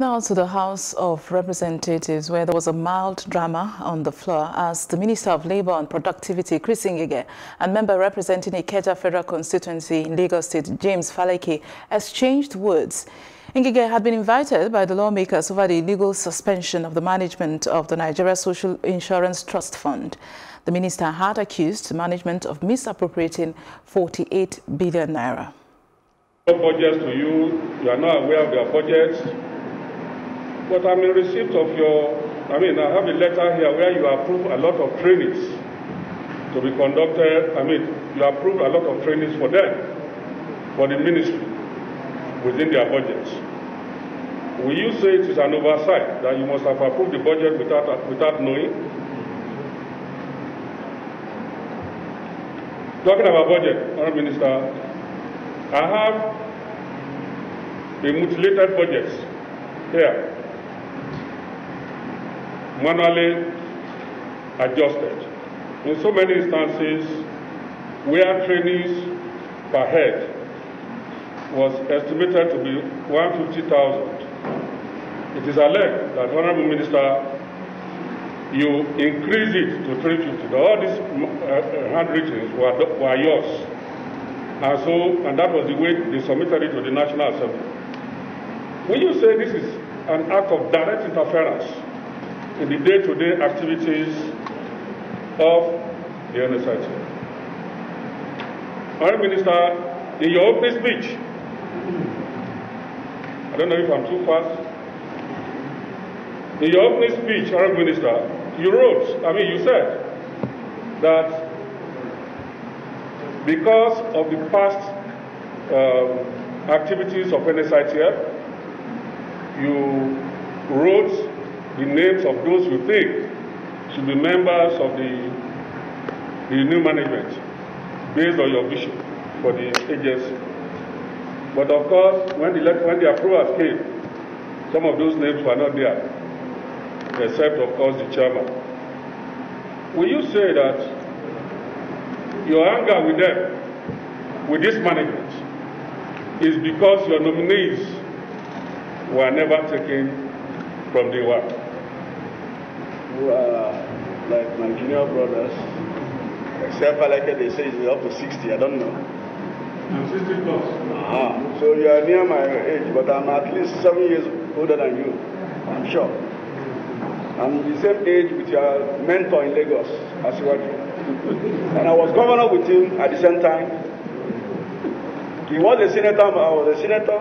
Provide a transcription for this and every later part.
Now to the House of Representatives, where there was a mild drama on the floor as the Minister of Labour and Productivity, Chris Ngige, and member representing Ikeja Federal Constituency in Lagos State, James Faleke, exchanged words. Ngige had been invited by the lawmakers over the illegal suspension of the management of the Nigeria Social Insurance Trust Fund. The minister had accused management of misappropriating 48 billion naira. Budgets to you, you are not aware of their budgets. But I'm in receipt of your, I mean, I have a letter here where you approve a lot of trainings to be conducted. I mean, you approve a lot of trainings for them, for the ministry, within their budgets. Will you say it is an oversight that you must have approved the budget without, without knowing? Talking about budget, Honourable Minister, I have a mutilated budget here manually adjusted. In so many instances, where trainees per head was estimated to be 150,000, it is alleged that Honorable Minister, you increase it to 350. All these uh, handwritings were, were yours. And so, and that was the way they submitted it to the National Assembly. Will you say this is an act of direct interference in the day-to-day activities of the NSIT. Prime Minister, in your opening speech, I don't know if I'm too fast. In your opening speech, Honorable Minister, you wrote, I mean, you said that because of the past um, activities of NSITF, you wrote the names of those you think should be members of the, the new management based on your vision for the agency. But of course, when the, when the approvals came, some of those names were not there, except, of course, the chairman. Will you say that your anger with them, with this management, is because your nominees were never taken from day one? Who are like my junior brothers. Except like they say it's up to 60, I don't know. I'm 60 plus. Ah, so you are near my age, but I'm at least seven years older than you, I'm sure. I'm the same age with your mentor in Lagos, Asiwaju. And I was governor with him at the same time. He was a senator, I was a senator.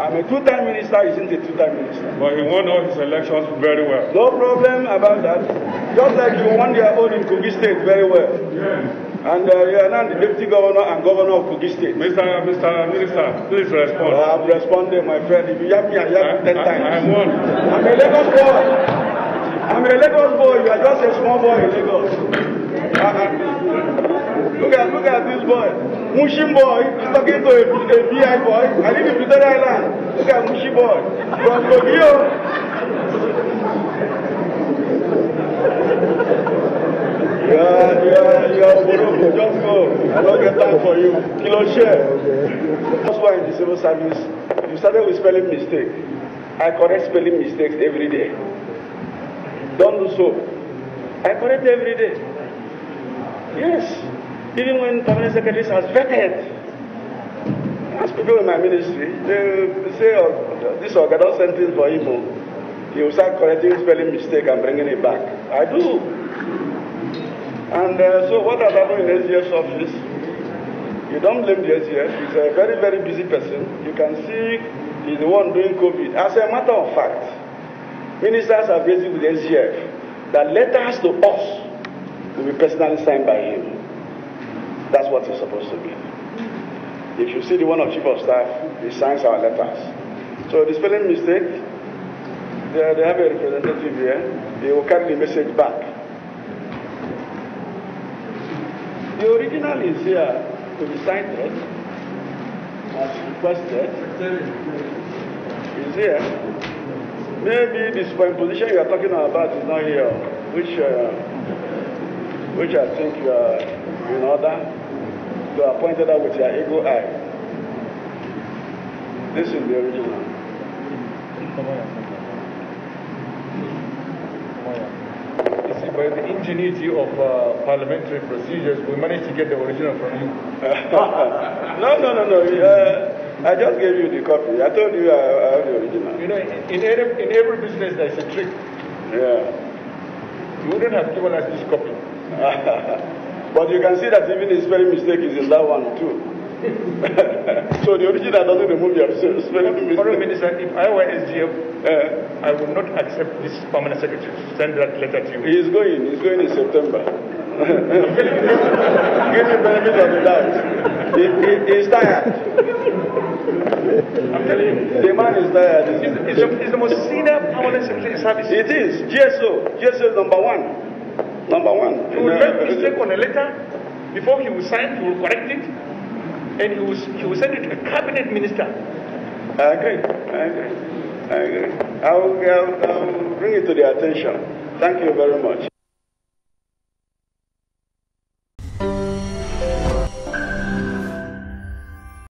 I'm a two-time minister, isn't a two-time minister. But he won all his elections very well. No problem about that. Just like you won your own in Kogi State very well. Yes. And uh, you are now the deputy governor and governor of Kogi State. Mr. Mr. Minister, please respond. Uh, I'm responding, my friend. If you have me, I have ten I, times. I, I won. I'm a Lagos boy. I'm a Lagos boy. You are just a small boy in Lagos. Uh, look at look at this boy. Mushin boy is talking to a, a BI boy. I live in Victoria Island. Look at Mushi boy. From Kogio. Yeah, yeah, yeah, Boroko, just go. I don't get time for you. Kilo share. That's why in the civil service, you started with spelling mistake. I correct spelling mistakes every day. Don't do so. I correct every day. Yes. Even when permanent secretaries has vetted. Ask people in my ministry, they say, oh, this organ don't send things for him. He will start correcting spelling mistake and bringing it back. I do. And uh, so what has happened in SGF's office, you don't blame the SGF. He's a very, very busy person. You can see he's the one doing COVID. As a matter of fact, ministers are busy with the SGF that letters to us will be personally signed by him. That's what it's supposed to be. If you see the one of chief of staff, he signs our letters. So the spelling mistake, they, they have a representative here. They will carry the message back. The original is here to be signed as requested. Is here. Maybe the superimposition you are talking about is not here, which uh, which I think you are in order to pointed out with your ego eye. This is the original. You see, by the ingenuity of uh, parliamentary procedures, we managed to get the original from you. no, no, no, no. Uh, I just gave you the copy. I told you I, I have the original. You know, in, in, every, in every business, there's a trick. Yeah. You wouldn't have given us this copy. but you can see that even the spelling mistake is in that one too. so the original doesn't remove your spelling mistake. Foreign Minister, if I were SGF, uh, I would not accept this permanent secretary to send that letter to you. He's going. He's going in September. Give me benefit of the doubt. He, he, he's tired. I'm telling you. The man is tired. It's, it's, the, it's the most senior permanent secretary service. It is. GSO. GSO is number one. Number one. He will make mistake on a letter. Before he will sign, he will correct it. And he will, he will send it to the cabinet minister. I agree. I agree. I agree. I'll, I'll, I'll bring it to their attention. Thank you very much.